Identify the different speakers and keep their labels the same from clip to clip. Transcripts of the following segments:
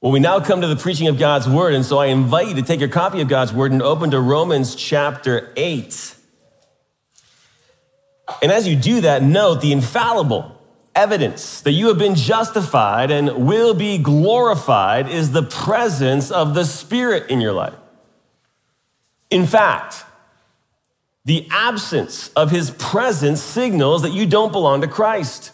Speaker 1: Well, we now come to the preaching of God's word, and so I invite you to take your copy of God's word and open to Romans chapter 8. And as you do that, note the infallible evidence that you have been justified and will be glorified is the presence of the Spirit in your life. In fact, the absence of his presence signals that you don't belong to Christ.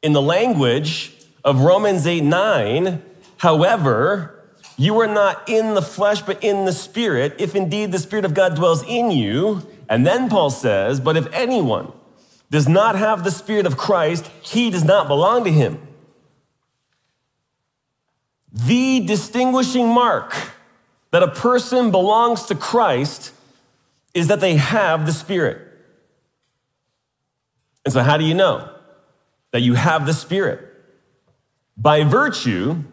Speaker 1: In the language of Romans 8 9, however, you are not in the flesh, but in the Spirit, if indeed the Spirit of God dwells in you. And then Paul says, But if anyone does not have the Spirit of Christ, he does not belong to him. The distinguishing mark that a person belongs to Christ is that they have the Spirit. And so, how do you know that you have the Spirit? By virtue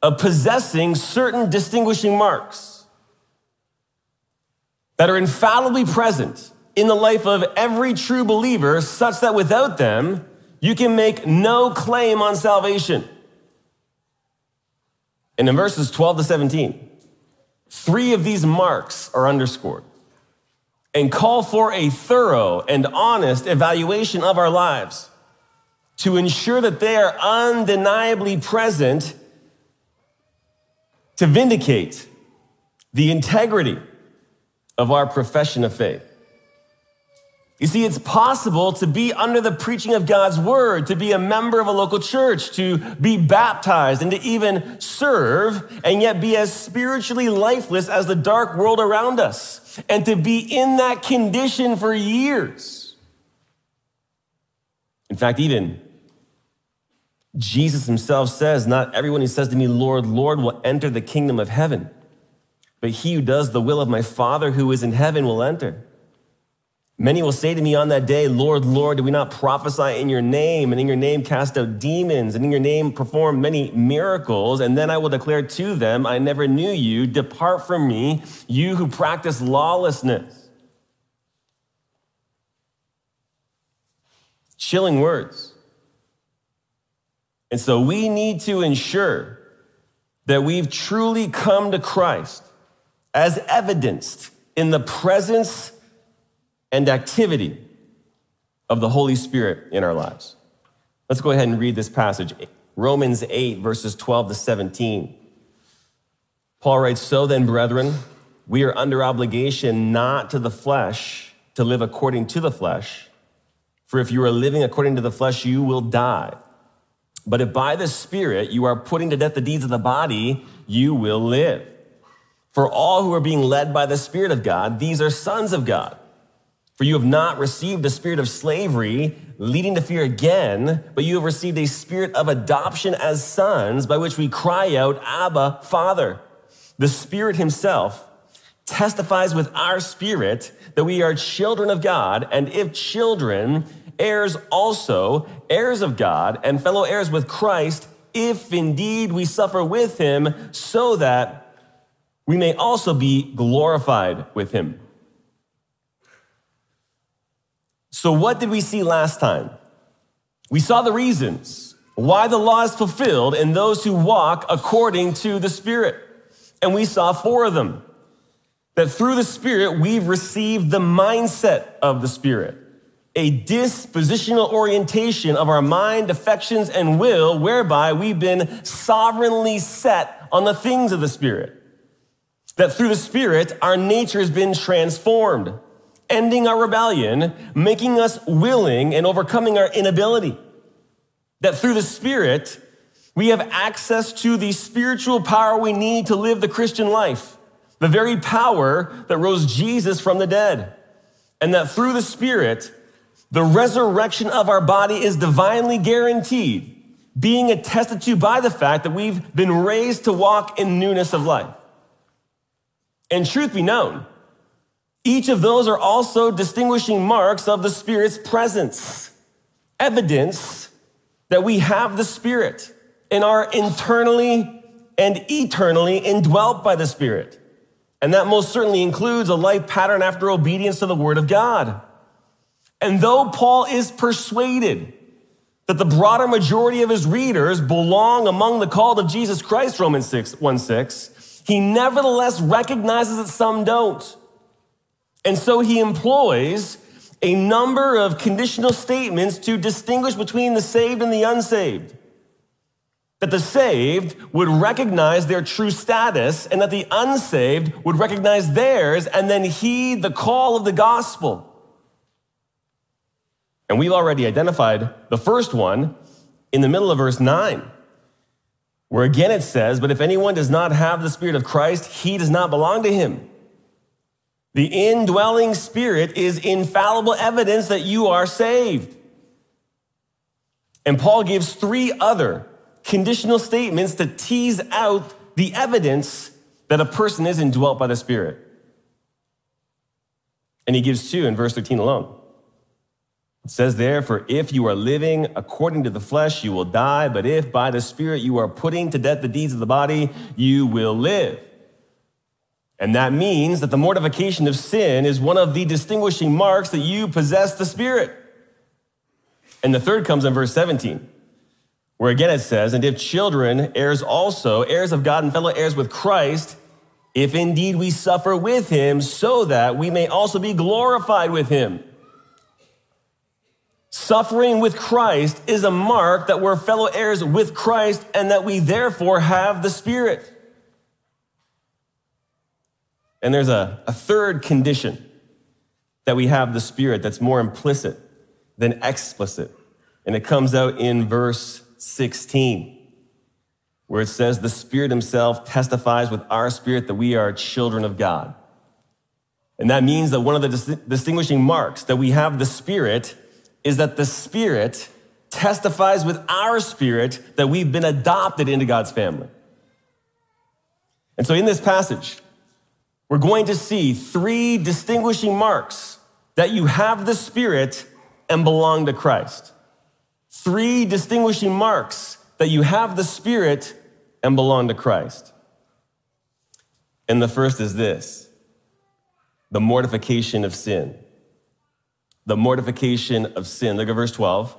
Speaker 1: of possessing certain distinguishing marks that are infallibly present in the life of every true believer, such that without them, you can make no claim on salvation. And in verses 12 to 17, three of these marks are underscored and call for a thorough and honest evaluation of our lives to ensure that they are undeniably present to vindicate the integrity of our profession of faith. You see, it's possible to be under the preaching of God's word, to be a member of a local church, to be baptized, and to even serve, and yet be as spiritually lifeless as the dark world around us, and to be in that condition for years. In fact, even Jesus himself says, Not everyone who says to me, Lord, Lord, will enter the kingdom of heaven, but he who does the will of my Father who is in heaven will enter. Many will say to me on that day, Lord, Lord, did we not prophesy in your name, and in your name cast out demons, and in your name perform many miracles? And then I will declare to them, I never knew you. Depart from me, you who practice lawlessness. Chilling words. And so we need to ensure that we've truly come to Christ as evidenced in the presence and activity of the Holy Spirit in our lives. Let's go ahead and read this passage Romans 8, verses 12 to 17. Paul writes, So then, brethren, we are under obligation not to the flesh to live according to the flesh. For if you are living according to the flesh, you will die. But if by the Spirit you are putting to death the deeds of the body, you will live. For all who are being led by the Spirit of God, these are sons of God. For you have not received the spirit of slavery, leading to fear again, but you have received a spirit of adoption as sons, by which we cry out, Abba, Father. The Spirit Himself testifies with our spirit that we are children of God, and if children, heirs also, heirs of God, and fellow heirs with Christ, if indeed we suffer with Him, so that we may also be glorified with Him. So, what did we see last time? We saw the reasons why the law is fulfilled in those who walk according to the Spirit. And we saw four of them. That through the Spirit, we've received the mindset of the Spirit, a dispositional orientation of our mind, affections, and will, whereby we've been sovereignly set on the things of the Spirit. That through the Spirit, our nature has been transformed ending our rebellion, making us willing and overcoming our inability. That through the Spirit, we have access to the spiritual power we need to live the Christian life, the very power that rose Jesus from the dead. And that through the Spirit, the resurrection of our body is divinely guaranteed, being attested to by the fact that we've been raised to walk in newness of life. And truth be known, each of those are also distinguishing marks of the Spirit's presence, evidence that we have the Spirit and are internally and eternally indwelt by the Spirit. And that most certainly includes a life pattern after obedience to the Word of God. And though Paul is persuaded that the broader majority of his readers belong among the called of Jesus Christ, Romans 6, 1 6, he nevertheless recognizes that some don't. And so he employs a number of conditional statements to distinguish between the saved and the unsaved. That the saved would recognize their true status and that the unsaved would recognize theirs and then heed the call of the gospel. And we've already identified the first one in the middle of verse 9, where again it says, But if anyone does not have the Spirit of Christ, he does not belong to him. The indwelling Spirit is infallible evidence that you are saved. And Paul gives three other conditional statements to tease out the evidence that a person is indwelt by the Spirit. And he gives two in verse 13 alone. It says there, For if you are living according to the flesh, you will die, but if by the Spirit you are putting to death the deeds of the body, you will live. And that means that the mortification of sin is one of the distinguishing marks that you possess the Spirit. And the third comes in verse 17, where again it says, And if children, heirs also, heirs of God and fellow heirs with Christ, if indeed we suffer with him, so that we may also be glorified with him. Suffering with Christ is a mark that we're fellow heirs with Christ and that we therefore have the Spirit. And there's a, a third condition that we have the Spirit that's more implicit than explicit. And it comes out in verse 16, where it says, The Spirit Himself testifies with our spirit that we are children of God. And that means that one of the dis- distinguishing marks that we have the Spirit is that the Spirit testifies with our spirit that we've been adopted into God's family. And so in this passage, we're going to see three distinguishing marks that you have the Spirit and belong to Christ. Three distinguishing marks that you have the Spirit and belong to Christ. And the first is this the mortification of sin. The mortification of sin. Look at verse 12.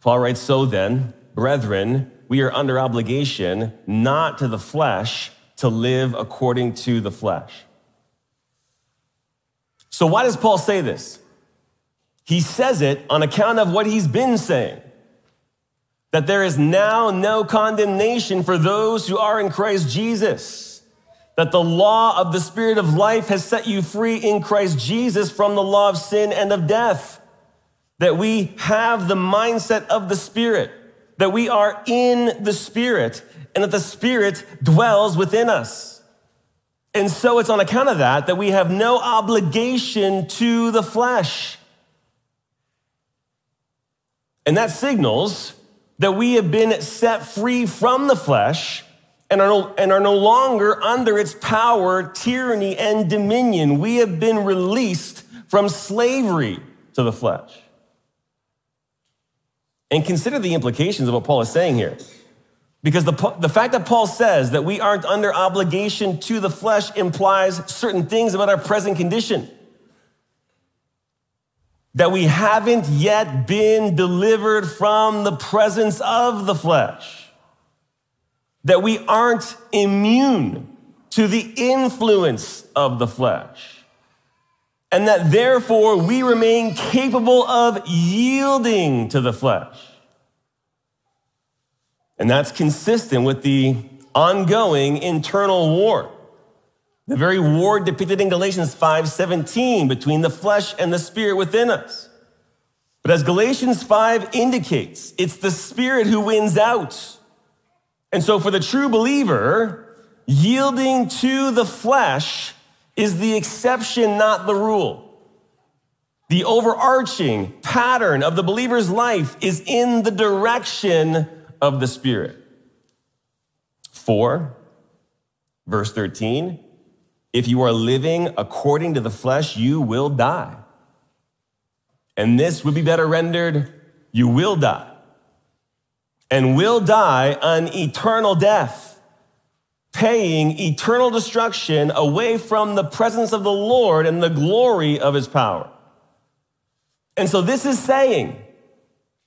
Speaker 1: Paul writes, So then, brethren, we are under obligation not to the flesh to live according to the flesh. So, why does Paul say this? He says it on account of what he's been saying that there is now no condemnation for those who are in Christ Jesus, that the law of the Spirit of life has set you free in Christ Jesus from the law of sin and of death, that we have the mindset of the Spirit, that we are in the Spirit, and that the Spirit dwells within us. And so it's on account of that that we have no obligation to the flesh. And that signals that we have been set free from the flesh and are, no, and are no longer under its power, tyranny, and dominion. We have been released from slavery to the flesh. And consider the implications of what Paul is saying here. Because the, the fact that Paul says that we aren't under obligation to the flesh implies certain things about our present condition. That we haven't yet been delivered from the presence of the flesh. That we aren't immune to the influence of the flesh. And that therefore we remain capable of yielding to the flesh. And that's consistent with the ongoing internal war. The very war depicted in Galatians 5:17 between the flesh and the spirit within us. But as Galatians 5 indicates, it's the spirit who wins out. And so for the true believer, yielding to the flesh is the exception, not the rule. The overarching pattern of the believer's life is in the direction of the Spirit. For, verse 13, if you are living according to the flesh, you will die. And this would be better rendered, you will die. And will die an eternal death, paying eternal destruction away from the presence of the Lord and the glory of his power. And so this is saying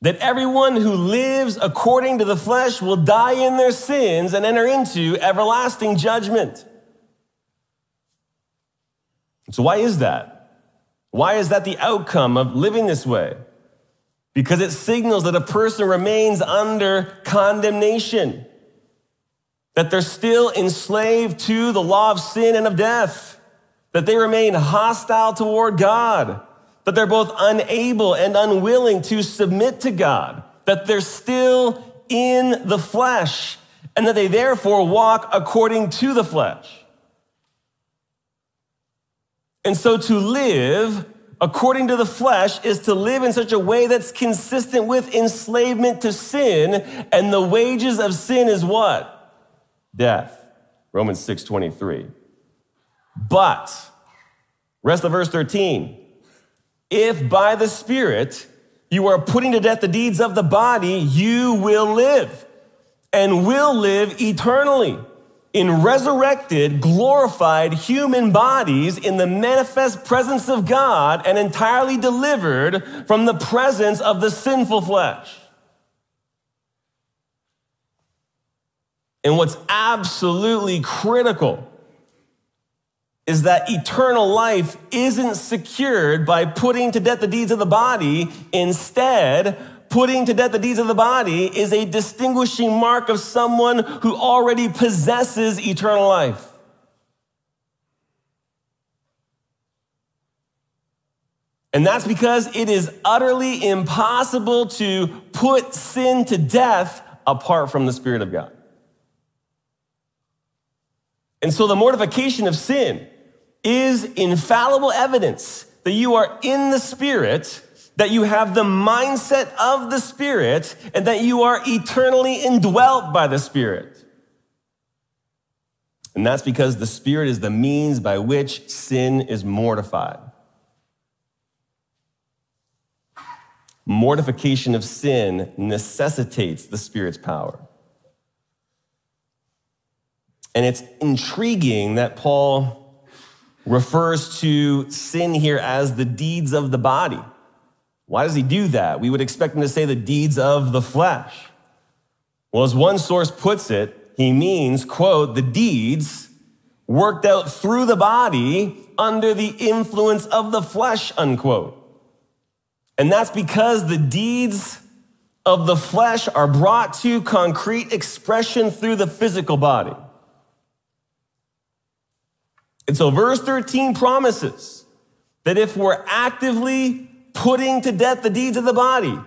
Speaker 1: that everyone who lives according to the flesh will die in their sins and enter into everlasting judgment. So, why is that? Why is that the outcome of living this way? Because it signals that a person remains under condemnation, that they're still enslaved to the law of sin and of death, that they remain hostile toward God, that they're both unable and unwilling to submit to God, that they're still in the flesh, and that they therefore walk according to the flesh. And so to live according to the flesh is to live in such a way that's consistent with enslavement to sin. And the wages of sin is what? Death. Romans 6 23. But, rest of verse 13, if by the Spirit you are putting to death the deeds of the body, you will live and will live eternally in resurrected, glorified human bodies in the manifest presence of God and entirely delivered from the presence of the sinful flesh. And what's absolutely critical is that eternal life isn't secured by putting to death the deeds of the body. Instead, putting to death the deeds of the body is a distinguishing mark of someone who already possesses eternal life. And that's because it is utterly impossible to put sin to death apart from the Spirit of God. And so the mortification of sin is infallible evidence that you are in the Spirit that you have the mindset of the Spirit and that you are eternally indwelt by the Spirit. And that's because the Spirit is the means by which sin is mortified. Mortification of sin necessitates the Spirit's power. And it's intriguing that Paul refers to sin here as the deeds of the body. Why does he do that? We would expect him to say the deeds of the flesh. Well, as one source puts it, he means, quote, the deeds worked out through the body under the influence of the flesh, unquote. And that's because the deeds of the flesh are brought to concrete expression through the physical body. And so verse 13 promises that if we're actively putting to death the deeds of the body.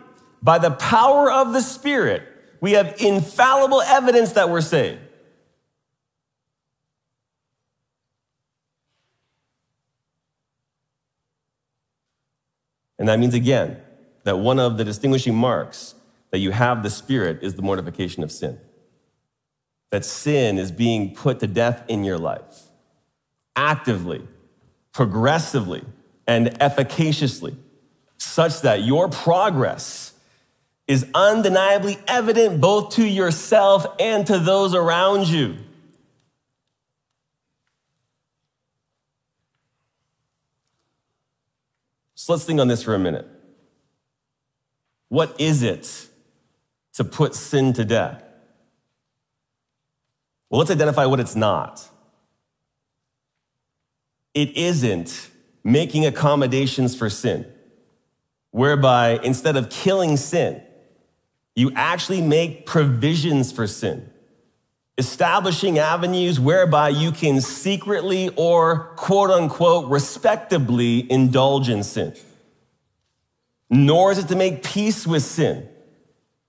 Speaker 1: By the power of the Spirit, we have infallible evidence that we're saved. And that means, again, that one of the distinguishing marks that you have the Spirit is the mortification of sin. That sin is being put to death in your life, actively, progressively, and efficaciously such that your progress is undeniably evident both to yourself and to those around you. So let's think on this for a minute. What is it to put sin to death? Well, let's identify what it's not. It isn't making accommodations for sin whereby instead of killing sin, you actually make provisions for sin, establishing avenues whereby you can secretly or quote unquote respectably indulge in sin. Nor is it to make peace with sin,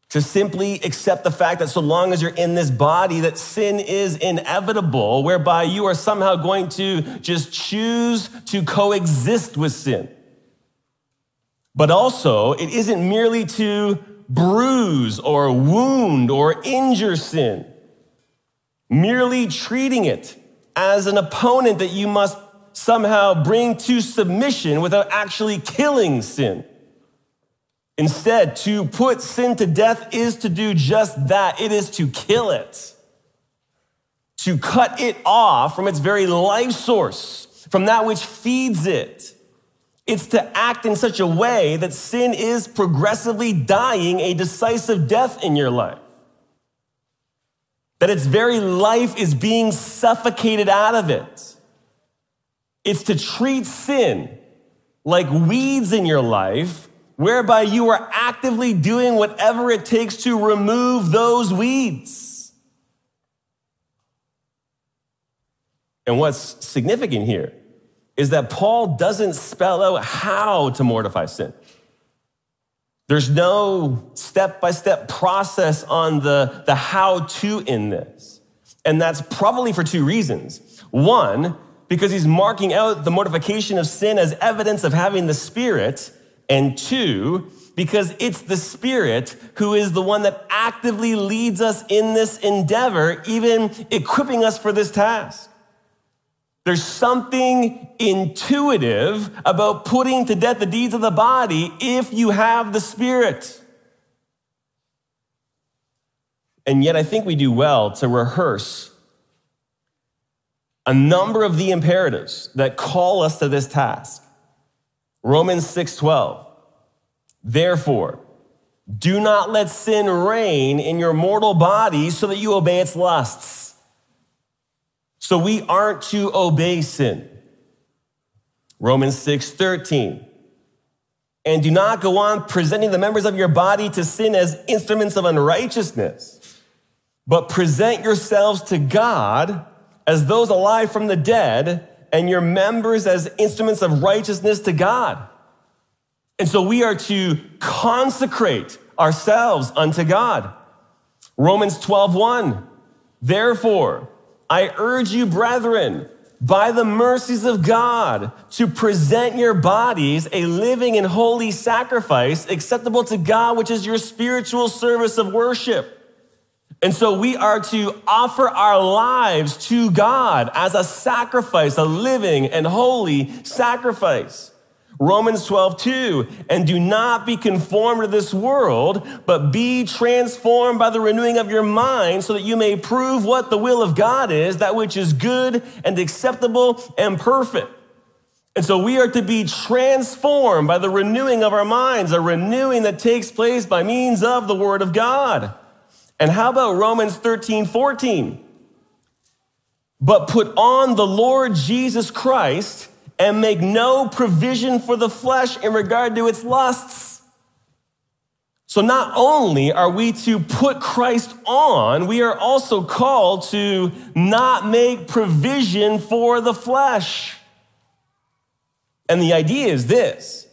Speaker 1: to simply accept the fact that so long as you're in this body, that sin is inevitable, whereby you are somehow going to just choose to coexist with sin. But also, it isn't merely to bruise or wound or injure sin, merely treating it as an opponent that you must somehow bring to submission without actually killing sin. Instead, to put sin to death is to do just that. It is to kill it, to cut it off from its very life source, from that which feeds it It's to act in such a way that sin is progressively dying a decisive death in your life. That its very life is being suffocated out of it. It's to treat sin like weeds in your life, whereby you are actively doing whatever it takes to remove those weeds. And what's significant here is that Paul doesn't spell out how to mortify sin. There's no step by step process on the, the how to in this. And that's probably for two reasons. One, because he's marking out the mortification of sin as evidence of having the Spirit. And two, because it's the Spirit who is the one that actively leads us in this endeavor, even equipping us for this task. There's something intuitive about putting to death the deeds of the body if you have the Spirit. And yet, I think we do well to rehearse a number of the imperatives that call us to this task. Romans 6:12. Therefore, do not let sin reign in your mortal body so that you obey its lusts. So we aren't to obey sin. Romans 6 13. And do not go on presenting the members of your body to sin as instruments of unrighteousness, but present yourselves to God as those alive from the dead, and your members as instruments of righteousness to God. And so we are to consecrate ourselves unto God. Romans 12 1. Therefore, I urge you, brethren, by the mercies of God, to present your bodies a living and holy sacrifice acceptable to God, which is your spiritual service of worship. And so we are to offer our lives to God as a sacrifice, a living and holy sacrifice. Romans 12, 2, and do not be conformed to this world, but be transformed by the renewing of your mind so that you may prove what the will of God is, that which is good and acceptable and perfect. And so we are to be transformed by the renewing of our minds, a renewing that takes place by means of the word of God. And how about Romans 13, 14? But put on the Lord Jesus Christ and make no provision for the flesh in regard to its lusts. So, not only are we to put Christ on, we are also called to not make provision for the flesh. And the idea is this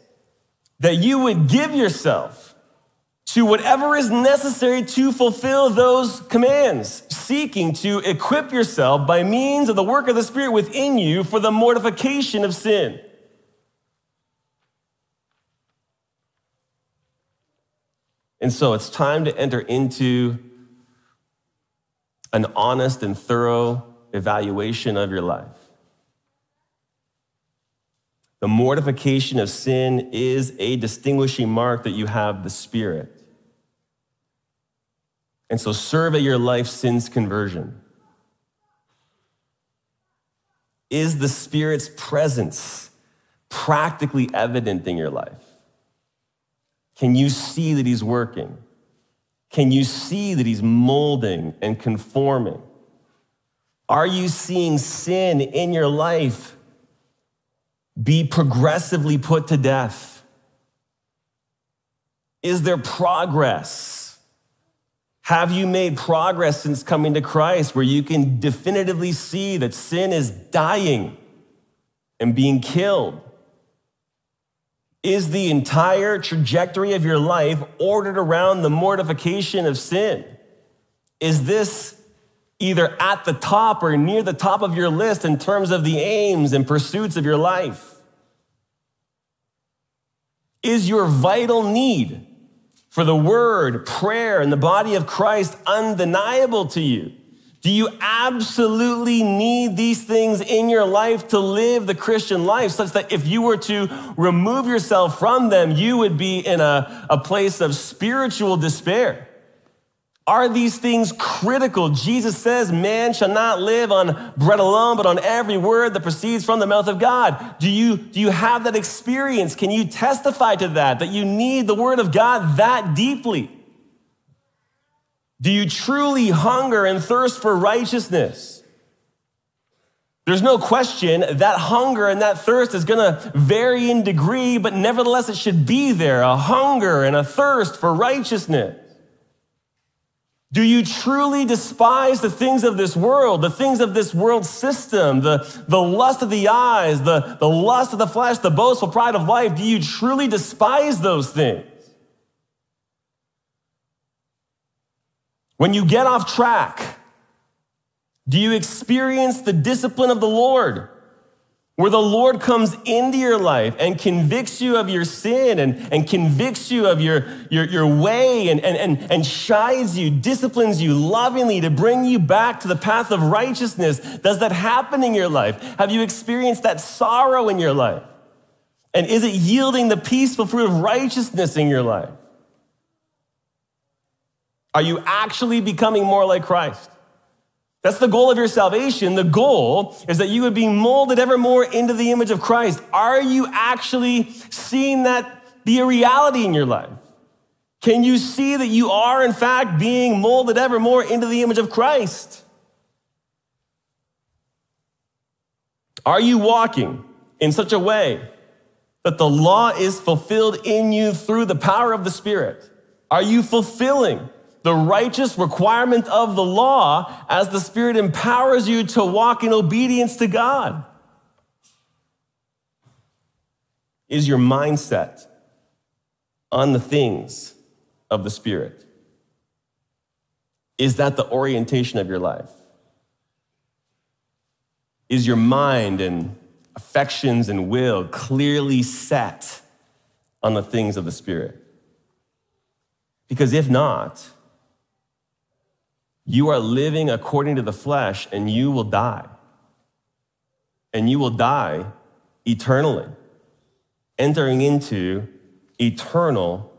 Speaker 1: that you would give yourself to whatever is necessary to fulfill those commands, seeking to equip yourself by means of the work of the Spirit within you for the mortification of sin. And so it's time to enter into an honest and thorough evaluation of your life. The mortification of sin is a distinguishing mark that you have the Spirit. And so survey your life since conversion. Is the Spirit's presence practically evident in your life? Can you see that He's working? Can you see that He's molding and conforming? Are you seeing sin in your life be progressively put to death? Is there progress? Have you made progress since coming to Christ where you can definitively see that sin is dying and being killed? Is the entire trajectory of your life ordered around the mortification of sin? Is this either at the top or near the top of your list in terms of the aims and pursuits of your life? Is your vital need for the word, prayer, and the body of Christ undeniable to you? Do you absolutely need these things in your life to live the Christian life, such that if you were to remove yourself from them, you would be in a, a place of spiritual despair? Are these things critical? Jesus says, Man shall not live on bread alone, but on every word that proceeds from the mouth of God. Do you, do you have that experience? Can you testify to that, that you need the word of God that deeply? Do you truly hunger and thirst for righteousness? There's no question that hunger and that thirst is going to vary in degree, but nevertheless, it should be there a hunger and a thirst for righteousness. Do you truly despise the things of this world, the things of this world system, the, the lust of the eyes, the, the lust of the flesh, the boastful pride of life? Do you truly despise those things? When you get off track, do you experience the discipline of the Lord? Where the Lord comes into your life and convicts you of your sin and, and convicts you of your, your, your way and, and, and, and chides you, disciplines you lovingly to bring you back to the path of righteousness. Does that happen in your life? Have you experienced that sorrow in your life? And is it yielding the peaceful fruit of righteousness in your life? Are you actually becoming more like Christ? That's the goal of your salvation. The goal is that you would be molded ever more into the image of Christ. Are you actually seeing that be a reality in your life? Can you see that you are, in fact, being molded ever more into the image of Christ? Are you walking in such a way that the law is fulfilled in you through the power of the Spirit? Are you fulfilling the righteous requirement of the law as the Spirit empowers you to walk in obedience to God? Is your mindset on the things of the Spirit? Is that the orientation of your life? Is your mind and affections and will clearly set on the things of the Spirit? Because if not, you are living according to the flesh and you will die. And you will die eternally, entering into eternal,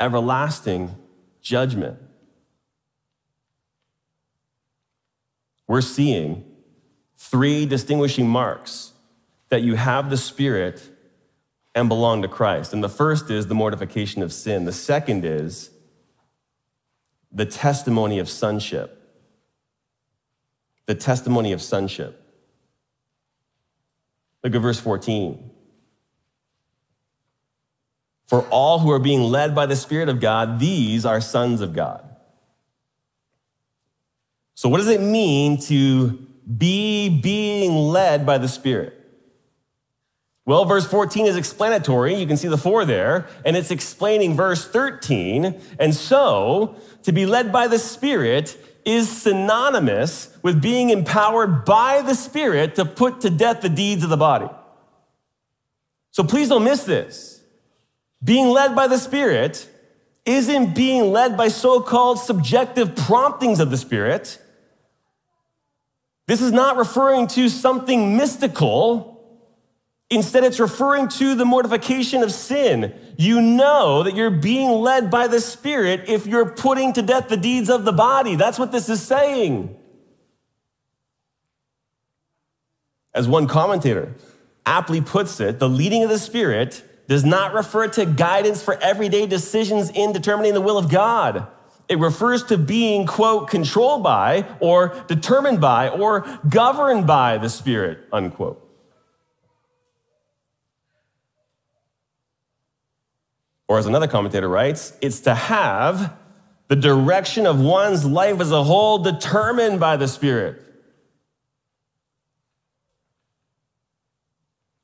Speaker 1: everlasting judgment. We're seeing three distinguishing marks that you have the Spirit and belong to Christ. And the first is the mortification of sin, the second is the testimony of sonship. The testimony of sonship. Look at verse 14. For all who are being led by the Spirit of God, these are sons of God. So, what does it mean to be being led by the Spirit? Well, verse 14 is explanatory. You can see the for there, and it's explaining verse 13. And so, to be led by the Spirit is synonymous with being empowered by the Spirit to put to death the deeds of the body. So please don't miss this. Being led by the Spirit isn't being led by so called subjective promptings of the Spirit. This is not referring to something mystical Instead, it's referring to the mortification of sin. You know that you're being led by the Spirit if you're putting to death the deeds of the body. That's what this is saying. As one commentator aptly puts it, the leading of the Spirit does not refer to guidance for everyday decisions in determining the will of God. It refers to being, quote, controlled by or determined by or governed by the Spirit, unquote. Or as another commentator writes, it's to have the direction of one's life as a whole determined by the Spirit.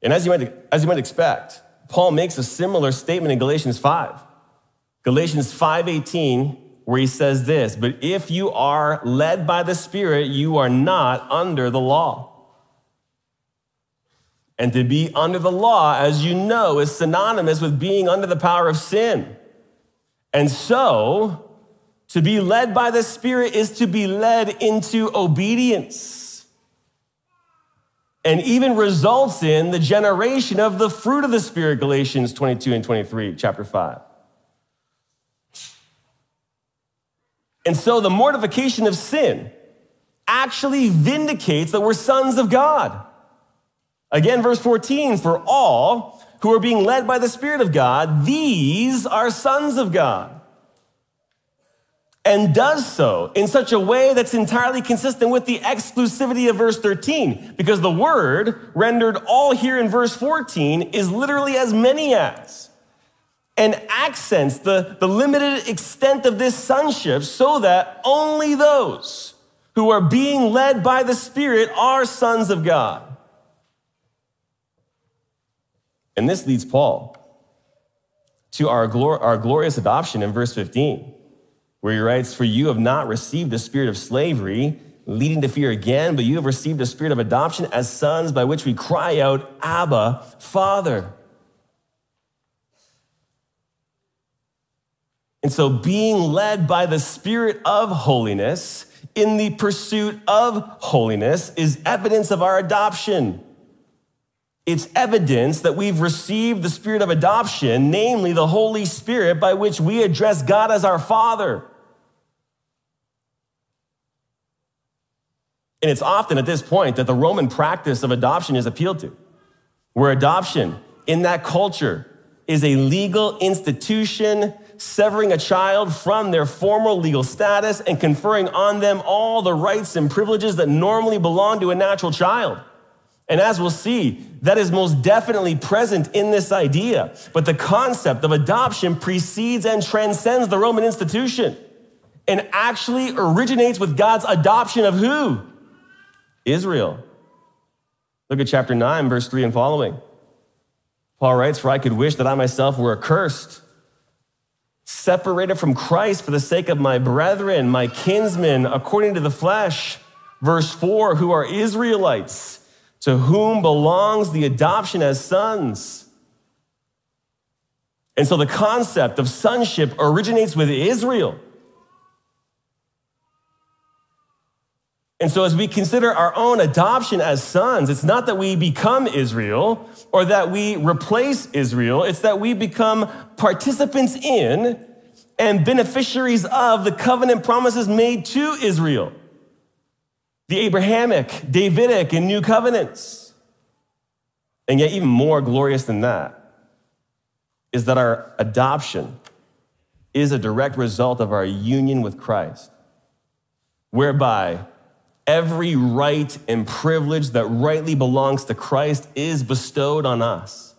Speaker 1: And as you might, as you might expect, Paul makes a similar statement in Galatians 5. Galatians 5:18 where he says this, "But if you are led by the Spirit, you are not under the law." And to be under the law, as you know, is synonymous with being under the power of sin. And so, to be led by the Spirit is to be led into obedience. And even results in the generation of the fruit of the Spirit, Galatians 22 and 23, chapter 5. And so the mortification of sin actually vindicates that we're sons of God. Again, verse 14 for all who are being led by the Spirit of God, these are sons of God. And does so in such a way that's entirely consistent with the exclusivity of verse 13, because the word rendered all here in verse 14 is literally as many as and accents the, the limited extent of this sonship so that only those who are being led by the Spirit are sons of God. And this leads Paul to our, glor- our glorious adoption in verse 15, where he writes, For you have not received the spirit of slavery, leading to fear again, but you have received the spirit of adoption as sons, by which we cry out, Abba, Father. And so, being led by the Spirit of holiness in the pursuit of holiness is evidence of our adoption. It's evidence that we've received the Spirit of adoption, namely the Holy Spirit, by which we address God as our Father. And it's often at this point that the Roman practice of adoption is appealed to, where adoption in that culture is a legal institution severing a child from their former legal status and conferring on them all the rights and privileges that normally belong to a natural child. And as we'll see, that is most definitely present in this idea. But the concept of adoption precedes and transcends the Roman institution and actually originates with God's adoption of who? Israel. Look at chapter 9, verse 3 and following. Paul writes, For I could wish that I myself were accursed separated from Christ for the sake of my brethren, my kinsmen, according to the flesh. Verse 4 who are Israelites, to whom belongs the adoption as sons. And so the concept of sonship originates with Israel. And so, as we consider our own adoption as sons, it's not that we become Israel or that we replace Israel, it's that we become participants in and beneficiaries of the covenant promises made to Israel the Abrahamic, Davidic, and new covenants. And yet, even more glorious than that is that our adoption is a direct result of our union with Christ, whereby Every right and privilege that rightly belongs to Christ is bestowed on us,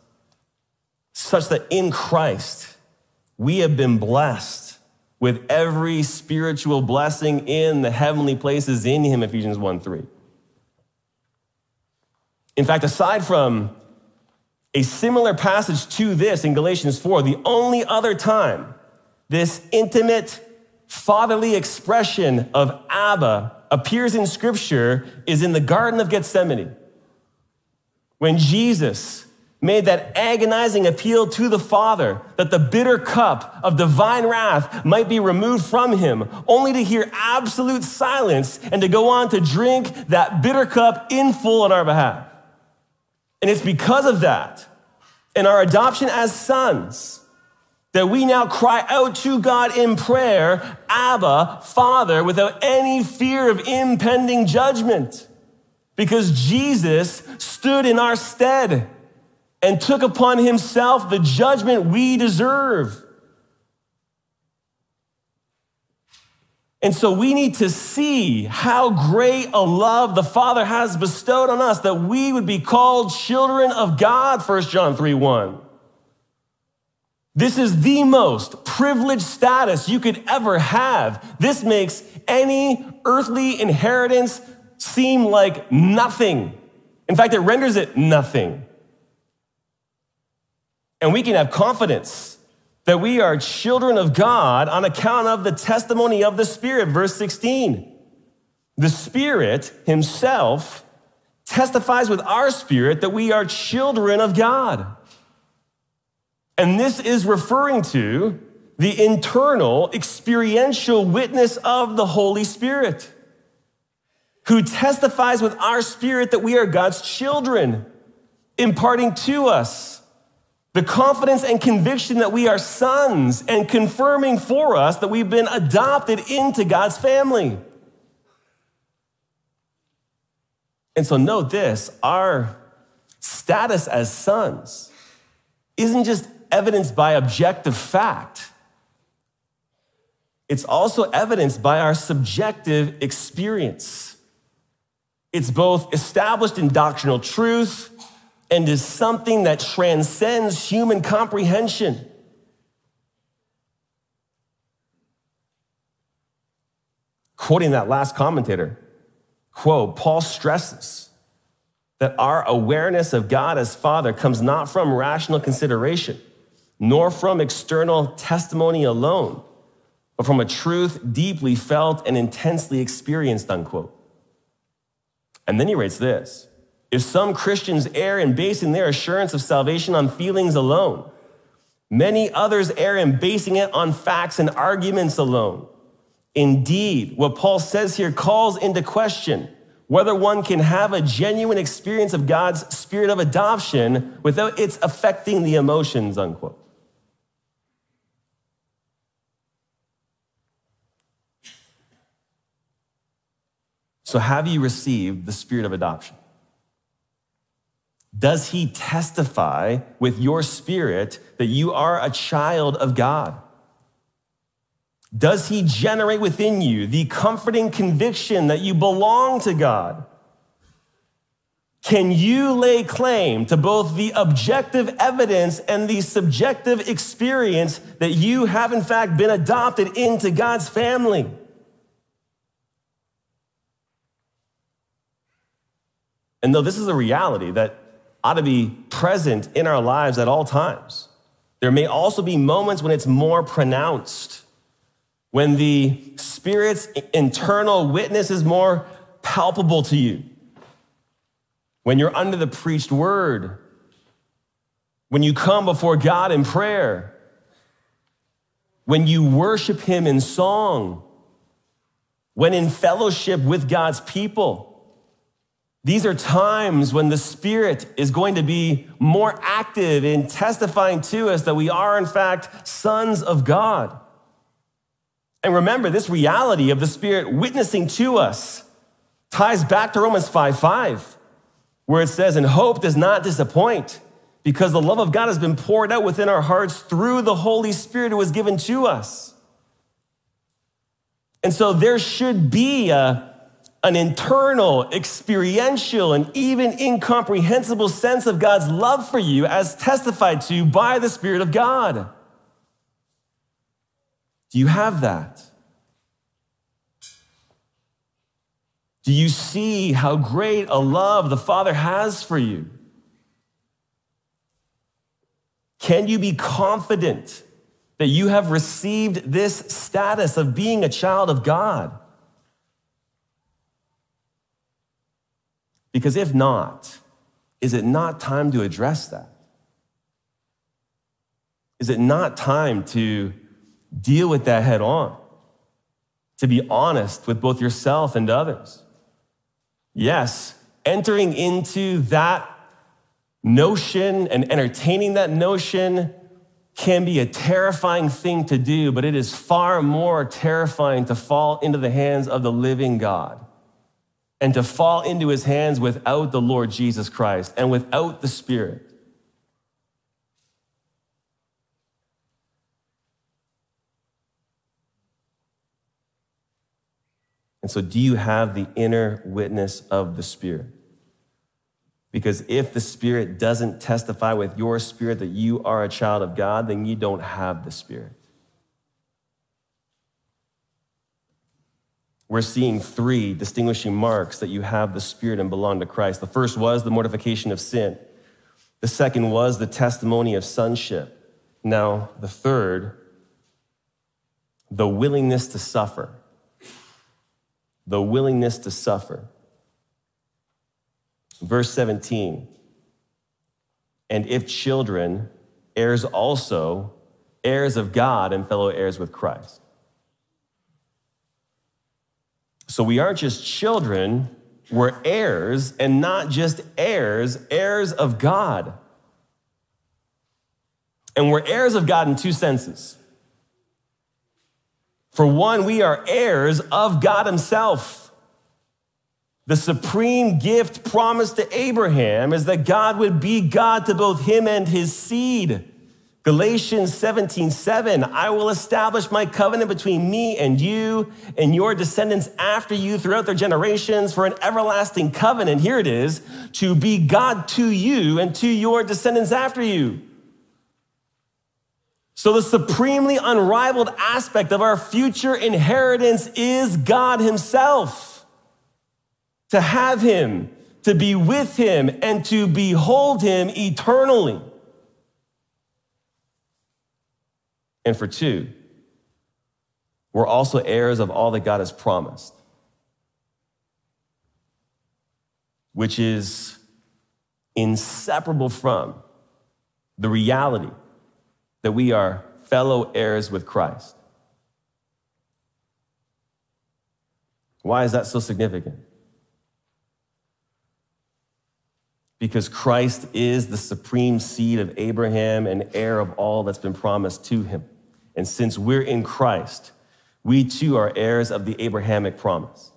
Speaker 1: such that in Christ we have been blessed with every spiritual blessing in the heavenly places in Him, Ephesians 1 3. In fact, aside from a similar passage to this in Galatians 4, the only other time this intimate fatherly expression of Abba appears in Scripture is in the Garden of Gethsemane. When Jesus made that agonizing appeal to the Father that the bitter cup of divine wrath might be removed from him, only to hear absolute silence and to go on to drink that bitter cup in full on our behalf. And it's because of that and our adoption as sons that we now cry out to God in prayer, Abba, Father, without any fear of impending judgment. Because Jesus stood in our stead and took upon himself the judgment we deserve. And so we need to see how great a love the Father has bestowed on us that we would be called children of God, 1 John 3 1. This is the most privileged status you could ever have. This makes any earthly inheritance seem like nothing. In fact, it renders it nothing. And we can have confidence that we are children of God on account of the testimony of the Spirit. Verse 16. The Spirit Himself testifies with our spirit that we are children of God. And this is referring to the internal experiential witness of the Holy Spirit, who testifies with our spirit that we are God's children, imparting to us the confidence and conviction that we are sons and confirming for us that we've been adopted into God's family. And so, note this our status as sons isn't just evidenced by objective fact, it's also evidenced by our subjective experience. It's both established in doctrinal truth and is something that transcends human comprehension. Quoting that last commentator, quote, Paul stresses that our awareness of God as Father comes not from rational consideration, nor from external testimony alone, but from a truth deeply felt and intensely experienced, unquote. And then he writes this If some Christians err in basing their assurance of salvation on feelings alone, many others err in basing it on facts and arguments alone. Indeed, what Paul says here calls into question whether one can have a genuine experience of God's spirit of adoption without its affecting the emotions, unquote. So, have you received the spirit of adoption? Does he testify with your spirit that you are a child of God? Does he generate within you the comforting conviction that you belong to God? Can you lay claim to both the objective evidence and the subjective experience that you have, in fact, been adopted into God's family? And though this is a reality that ought to be present in our lives at all times, there may also be moments when it's more pronounced, when the Spirit's internal witness is more palpable to you, when you're under the preached word, when you come before God in prayer, when you worship Him in song, when in fellowship with God's people. These are times when the Spirit is going to be more active in testifying to us that we are, in fact, sons of God. And remember, this reality of the Spirit witnessing to us ties back to Romans 5 5, where it says, And hope does not disappoint, because the love of God has been poured out within our hearts through the Holy Spirit who was given to us. And so there should be a an internal, experiential, and even incomprehensible sense of God's love for you as testified to by the Spirit of God. Do you have that? Do you see how great a love the Father has for you? Can you be confident that you have received this status of being a child of God? Because if not, is it not time to address that? Is it not time to deal with that head on? To be honest with both yourself and others? Yes, entering into that notion and entertaining that notion can be a terrifying thing to do, but it is far more terrifying to fall into the hands of the living God and to fall into his hands without the Lord Jesus Christ and without the Spirit. And so, do you have the inner witness of the Spirit? Because if the Spirit doesn't testify with your spirit that you are a child of God, then you don't have the Spirit. We're seeing three distinguishing marks that you have the Spirit and belong to Christ. The first was the mortification of sin, the second was the testimony of sonship. Now, the third, the willingness to suffer. The willingness to suffer. Verse 17, and if children, heirs also, heirs of God and fellow heirs with Christ. So we aren't just children, we're heirs, and not just heirs, heirs of God. And we're heirs of God in two senses. For one, we are heirs of God Himself. The supreme gift promised to Abraham is that God would be God to both him and his seed. Galatians 17, 7, I will establish my covenant between me and you and your descendants after you throughout their generations for an everlasting covenant. Here it is to be God to you and to your descendants after you. So, the supremely unrivaled aspect of our future inheritance is God Himself. To have Him, to be with Him, and to behold Him eternally. And for two, we're also heirs of all that God has promised, which is inseparable from the reality that we are fellow heirs with Christ. Why is that so significant? Because Christ is the supreme seed of Abraham and heir of all that's been promised to him. And since we're in Christ, we too are heirs of the Abrahamic promise.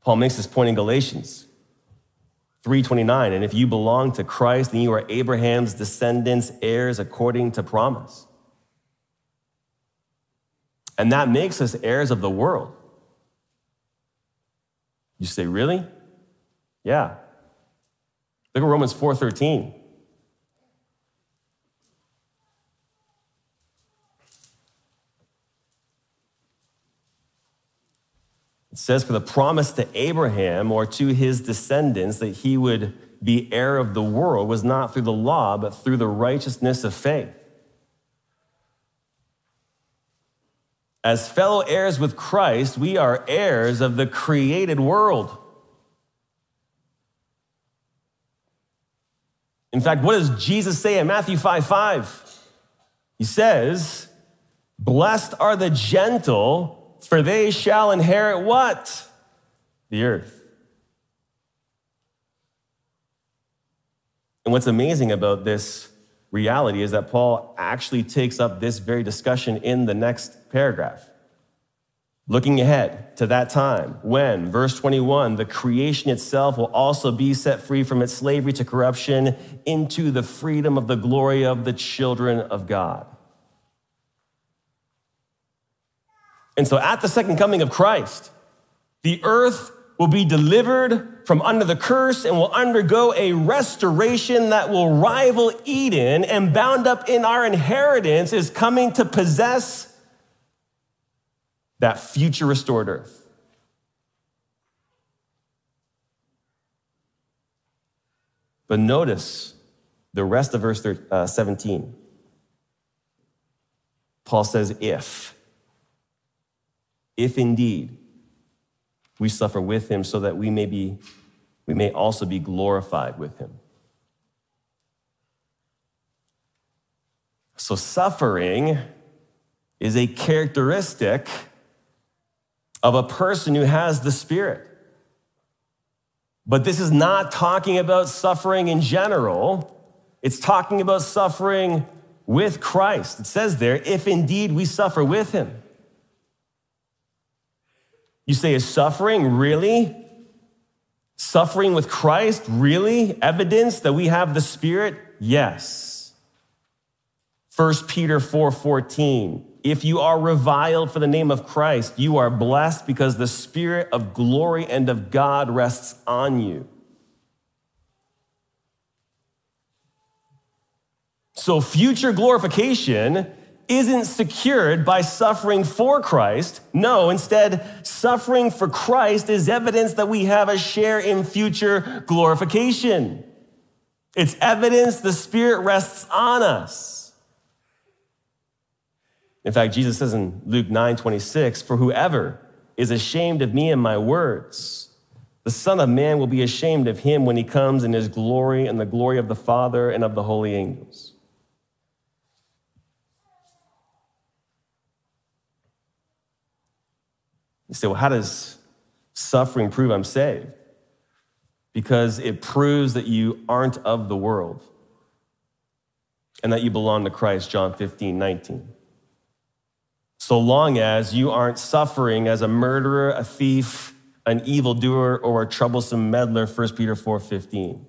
Speaker 1: Paul makes this point in Galatians 3:29, and if you belong to Christ, then you are Abraham's descendants, heirs according to promise. And that makes us heirs of the world. You say, really? Yeah. Look at Romans 4:13. It says, For the promise to Abraham or to his descendants that he would be heir of the world was not through the law, but through the righteousness of faith. As fellow heirs with Christ, we are heirs of the created world. In fact, what does Jesus say in Matthew 5 5? He says, Blessed are the gentle for they shall inherit what? The earth. And what's amazing about this reality is that Paul actually takes up this very discussion in the next paragraph. Looking ahead to that time when, verse 21, the creation itself will also be set free from its slavery to corruption into the freedom of the glory of the children of God. And so at the second coming of Christ, the earth will be delivered from under the curse and will undergo a restoration that will rival Eden, and bound up in our inheritance is coming to possess that future restored earth. But notice the rest of verse uh, 17. Paul says, if if indeed we suffer with him so that we may be we may also be glorified with him. So suffering is a characteristic of a person who has the spirit. But this is not talking about suffering in general. It's talking about suffering with Christ. It says there if indeed we suffer with him you say, is suffering really? Suffering with Christ really evidence that we have the Spirit? Yes. 1 Peter 4 14. If you are reviled for the name of Christ, you are blessed because the Spirit of glory and of God rests on you. So, future glorification isn't secured by suffering for Christ. No, instead, suffering for Christ is evidence that we have a share in future glorification. It's evidence the Spirit rests on us. In fact, Jesus says in Luke 9 26, For whoever is ashamed of me and my words, the Son of Man will be ashamed of him when he comes in his glory and the glory of the Father and of the holy angels. You say, well, how does suffering prove I'm saved? Because it proves that you aren't of the world. and that you belong to Christ, John 15, 19. So long as you aren't suffering as a murderer, a thief, an evildoer, or a troublesome meddler, 1 Peter 4, 15.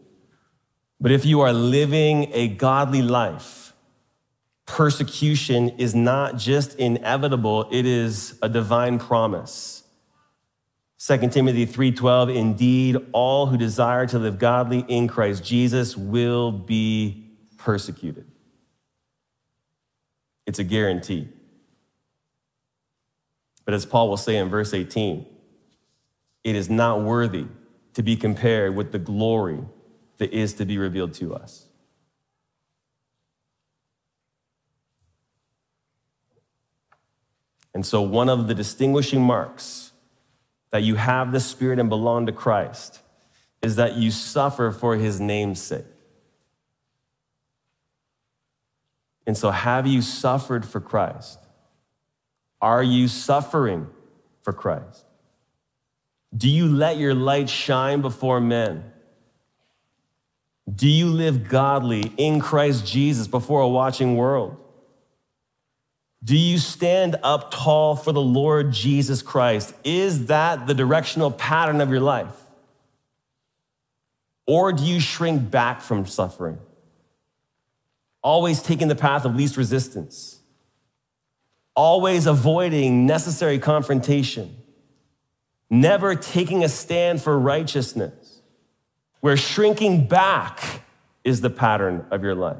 Speaker 1: But if you are living a godly life, persecution is not just inevitable, it is a divine promise. 2 Timothy 3:12 Indeed all who desire to live godly in Christ Jesus will be persecuted. It's a guarantee. But as Paul will say in verse 18, it is not worthy to be compared with the glory that is to be revealed to us. And so, one of the distinguishing marks that you have the Spirit and belong to Christ is that you suffer for his name's sake. And so, have you suffered for Christ? Are you suffering for Christ? Do you let your light shine before men? Do you live godly in Christ Jesus before a watching world? Do you stand up tall for the Lord Jesus Christ? Is that the directional pattern of your life? Or do you shrink back from suffering? Always taking the path of least resistance, always avoiding necessary confrontation, never taking a stand for righteousness, where shrinking back is the pattern of your life.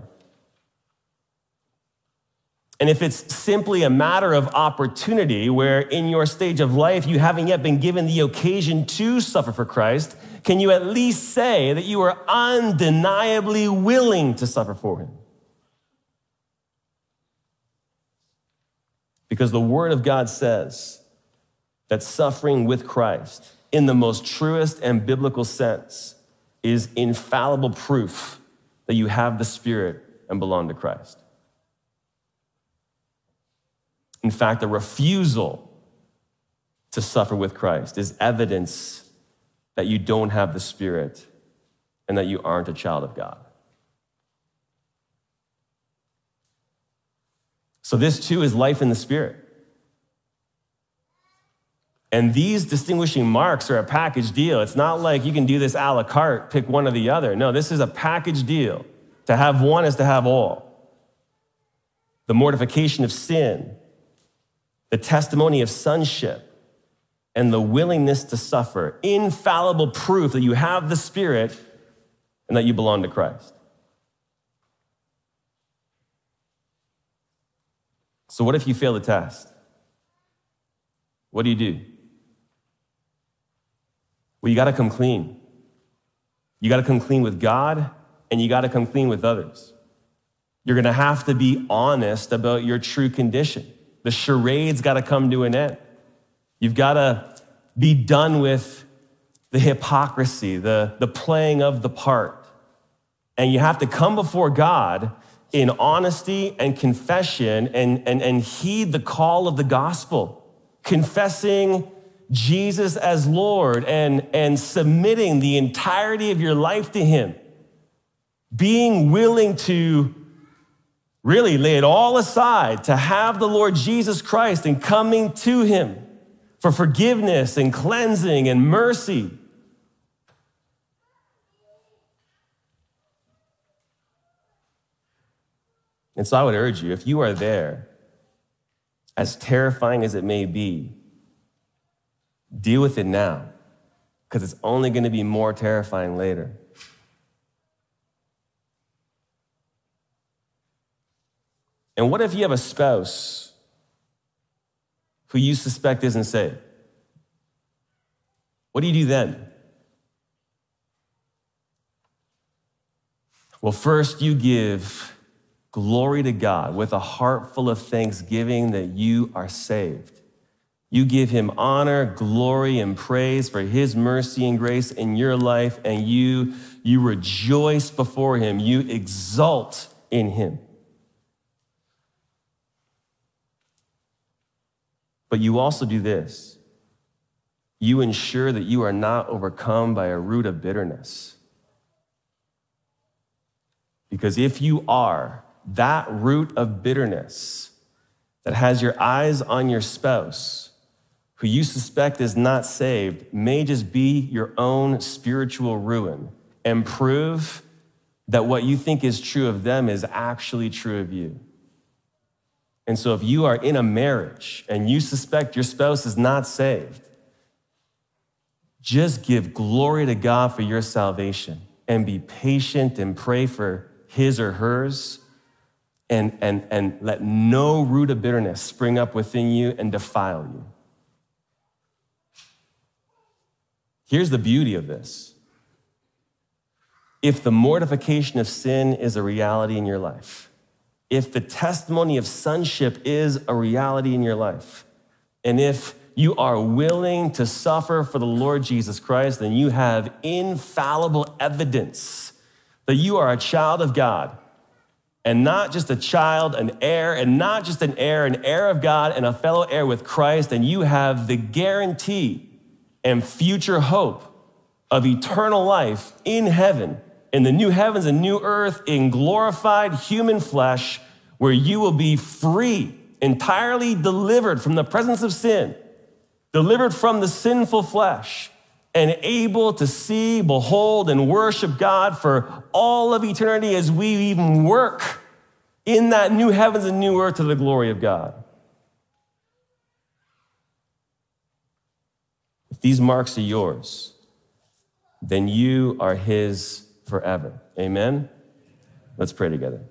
Speaker 1: And if it's simply a matter of opportunity, where in your stage of life you haven't yet been given the occasion to suffer for Christ, can you at least say that you are undeniably willing to suffer for Him? Because the Word of God says that suffering with Christ, in the most truest and biblical sense, is infallible proof that you have the Spirit and belong to Christ. In fact, a refusal to suffer with Christ is evidence that you don't have the Spirit and that you aren't a child of God. So, this too is life in the Spirit. And these distinguishing marks are a package deal. It's not like you can do this a la carte, pick one or the other. No, this is a package deal. To have one is to have all. The mortification of sin, the testimony of sonship, and the willingness to suffer, infallible proof that you have the Spirit and that you belong to Christ. So, what if you fail the test? What do you do? Well, you got to come clean. You got to come clean with God and you got to come clean with others. You're going to have to be honest about your true condition. The charade's got to come to an end. You've got to be done with the hypocrisy, the, the playing of the part. And you have to come before God in honesty and confession and, and, and heed the call of the gospel, confessing Jesus as Lord and, and submitting the entirety of your life to Him, being willing to really lay it all aside to have the Lord Jesus Christ and coming to Him for forgiveness and cleansing and mercy. And so I would urge you, if you are there, as terrifying as it may be, deal with it now, because it's only going to be more terrifying later. And what if you have a spouse who you suspect isn't saved? What do you do then? Well, first, you give glory to God with a heart full of thanksgiving that you are saved. You give him honor, glory, and praise for his mercy and grace in your life, and you, you rejoice before him. You exult in him. But you also do this you ensure that you are not overcome by a root of bitterness. Because if you are, that root of bitterness that has your eyes on your spouse, who you suspect is not saved, may just be your own spiritual ruin and prove that what you think is true of them is actually true of you. And so, if you are in a marriage and you suspect your spouse is not saved, just give glory to God for your salvation and be patient and pray for his or hers and, and, and let no root of bitterness spring up within you and defile you. Here's the beauty of this. If the mortification of sin is a reality in your life, if the testimony of sonship is a reality in your life, and if you are willing to suffer for the Lord Jesus Christ, then you have infallible evidence that you are a child of God and not just a child, an heir, and not just an heir, an heir of God and a fellow heir with Christ, and you have the guarantee and future hope of eternal life in heaven, in the new heavens and new earth, in glorified human flesh, where you will be free, entirely delivered from the presence of sin delivered from the sinful flesh, and able to see, behold, and worship God for all of eternity as we even work in that new heavens and new earth to the glory of God. If these marks are yours, then you are His forever. Amen? Let's pray together.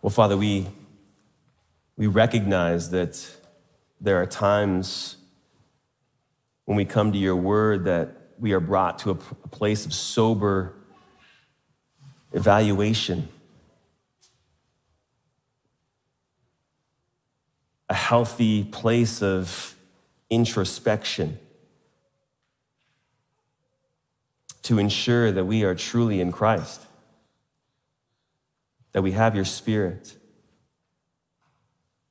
Speaker 1: Well, Father, we, we recognize that there are times when we come to your word that we are brought to a, a place of sober evaluation, a healthy place of introspection to ensure that we are truly in Christ that we have your spirit,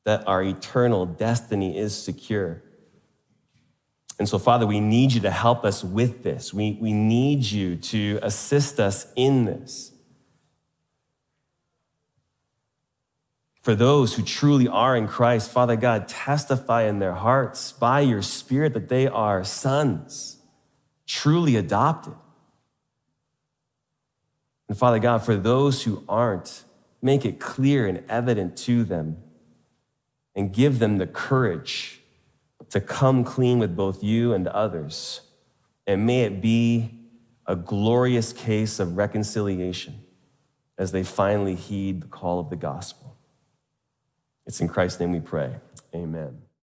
Speaker 1: that our eternal destiny is secure. And so, Father, we need you to help us with this. We, we need you to assist us in this. For those who truly are in Christ, Father God, testify in their hearts by your Spirit that they are sons, truly adopted. And Father God, for those who aren't, make it clear and evident to them, and give them the courage to come clean with both you and others. And may it be a glorious case of reconciliation as they finally heed the call of the gospel. It's in Christ's name we pray. Amen.